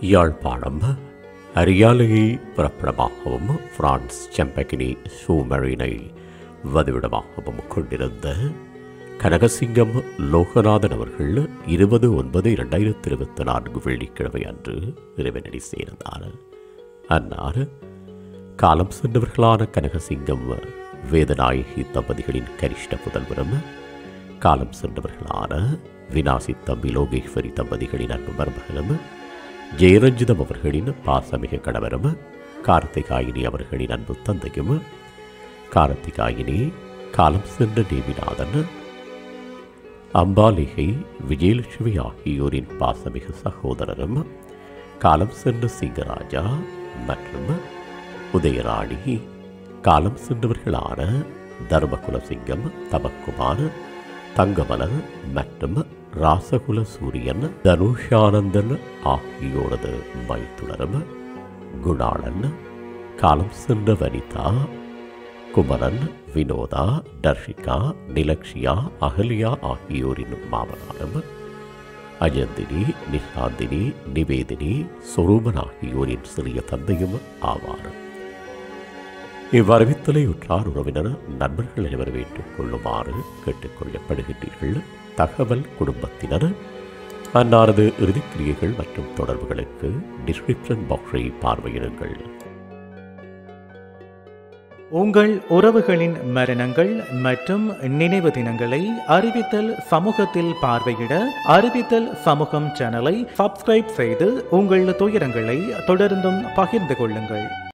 Yazhpanam அரியாலையை பிறப்பிடமாகவும் France செம்பகினி சூமரினை வதிவிடமாகவும் கொண்டிருந்த கனகசிங்கம் லோகநாதன் அவர்கள் இருபது ஒன்பது இரண்டாயிரத்தி இருபத்தி நான்கு வெள்ளிக்கிழமை அன்று இறைவனடி சேர்ந்தார். அன்னார் காலம் சென்றவர்களான கனகசிங்கம் வேதநாயகி தம்பதிகளின் கரிஷ்ட புதல்வரும் காலம் சென்றவர்களான வினாசி தம்பி லோகேஸ்வரி தம்பதிகளின் அன்பு மருமகனும் ஜெயரஞ்சிதம் அவர்களின் பாசமிக கணவரும் கார்த்திகாயினி அவர்களின் அன்பு தந்தையும் கார்த்திகாயினி காலம் சென்ற தேவிநாதன் அம்பாலிகை விஜயலட்சுமி ஆகியோரின் பாசமிகு சகோதரரும் காலம் சென்ற சிங்கராஜா மற்றும் உதயராணி காலம் சென்றவர்களான தர்மகுலசிங்கம் தபக்குமார் தங்கமலர் மற்றும் ராசகுல சூரியன் தனுஷானந்தன் ஆகியோரது மைத்துணரும் குணாளன் காலம் சென்ற வனிதா குமரன் வினோதா தர்ஷிகா நிலக்ஷியா அகலியா ஆகியோரின் மாமனாரும் அஜந்தினி நிஷாந்தினி நிவேதினி சொரூபன் ஆகியோரின் சிறிய தந்தையும் ஆவார். இவ்வரவித்தலை உற்றார் உறவினர் நண்பர்கள் அனைவரும் வேண்டுக் கொள்ளுமாறு கேட்டுக்கொள்ளப்படுகின்றீர்கள் தகவல் குடும்பத்தினர் அன்னாரது இறுதிக்கிரியைகள் மற்றும் தொடர்புகளுக்கு டிஸ்கிரிப்ஷன் பாக்ஸை பார்வையிடுங்கள். உங்கள் உறவுகளின் மரணங்கள் மற்றும் நினைவு தினங்களை அறிவித்தல் சமூகத்தில் பார்வையிட அறிவித்தல் சமூகம் சேனலை சப்ஸ்கிரைப் செய்து உங்கள் துயரங்களை தொடர்ந்தும் பகிர்ந்து கொள்ளுங்கள்.